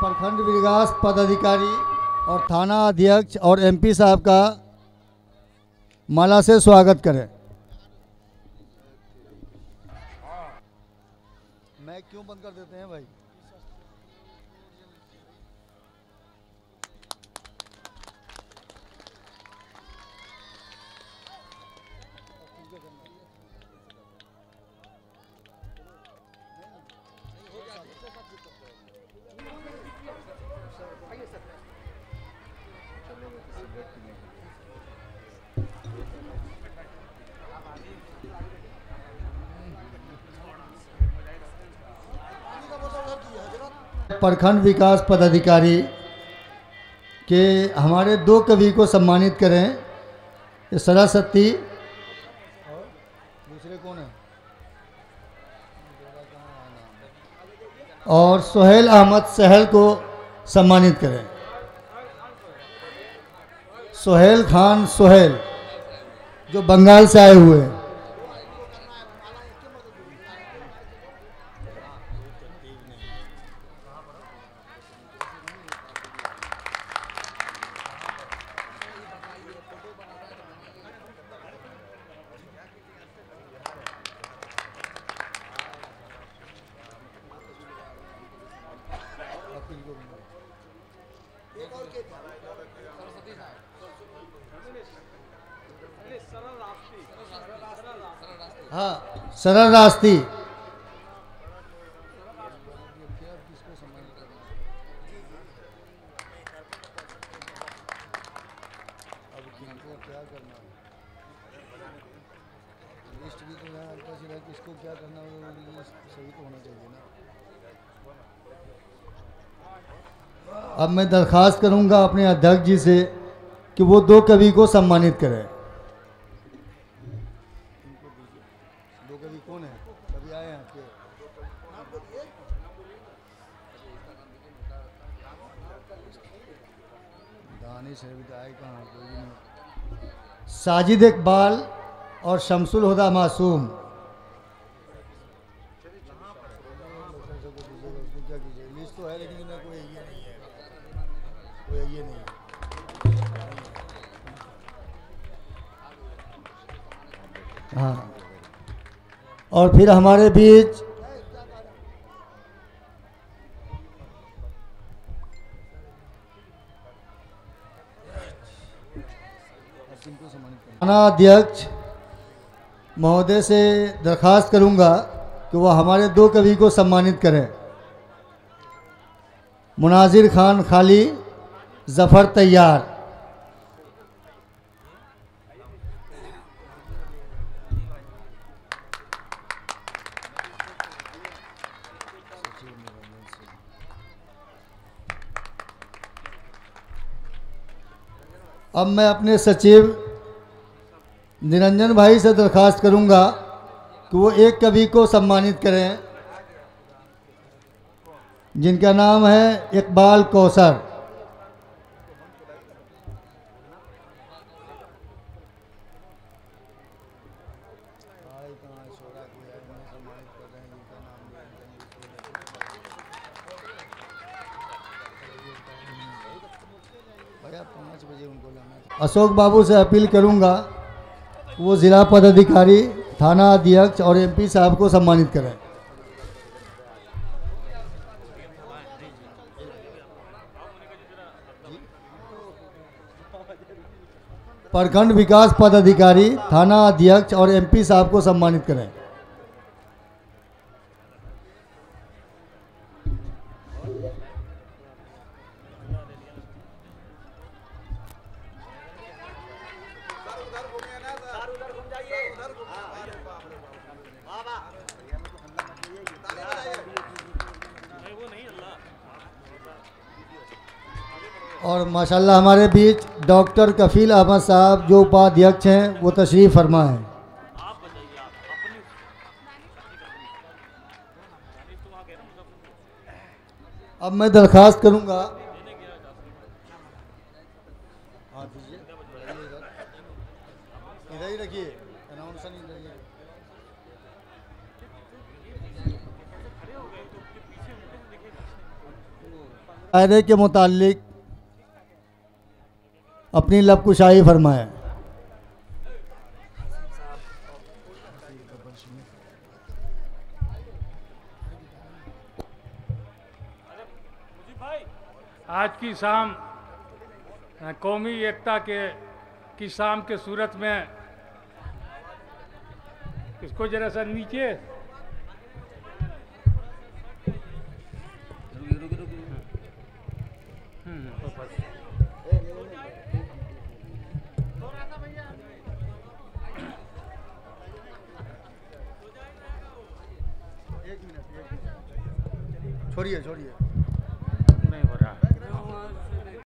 प्रखंड विकास पदाधिकारी और थाना अध्यक्ष और एमपी साहब का माला से स्वागत करें। मैं क्यों बंद कर देते हैं भाई? प्रखंड विकास पदाधिकारी के हमारे दो कवि को सम्मानित करें सरस्वती दूसरे कौन है? और सोहेल अहमद सहल को सम्मानित करें। सोहेल खान सोहेल जो बंगाल से आए हुए हैं। हाँ सरल रास्ती। किसको क्या करना सही तो होना चाहिए ना। अब मैं दरख्वास्त करूँगा अपने अध्यक्ष जी से कि वो दो कवि को सम्मानित करें। दो कवि कौन है? कभी आए हैं आपके? दानिश भी आए कहाँ? कोई भी नहीं। साजिद इकबाल और शमसुल हुदा मासूम। लिस्ट तो है लेकिन कोई नहीं है। हाँ। और फिर हमारे बीच थाना अध्यक्ष महोदय से दरखास्त करूँगा कि वह हमारे दो कवि को सम्मानित करें। मुनाजिर खान खाली जफ़र तैयार। अब मैं अपने सचिव निरंजन भाई से दरखास्त करूँगा कि वो एक कवि को सम्मानित करें, जिनका नाम है इकबाल कौसर। अशोक बाबू से अपील करूँगा वो ज़िला पदाधिकारी, थाना अध्यक्ष और एमपी साहब को सम्मानित करें। प्रखंड विकास पदाधिकारी, थाना अध्यक्ष और एमपी साहब को सम्मानित करें। और माशाल्लाह हमारे बीच डॉक्टर कफील अहमद साहब जो उपाध्यक्ष हैं, वो तशरीफ़ फरमा है अब मैं दरख्वास्त करूँगा। रखिए के मुतालिक अपनी लब कुशाई फरमाए आज की शाम कौमी एकता के, की शाम के सूरत में, इसको जरा सा नीचे हम्म। छोड़िए छोड़िए।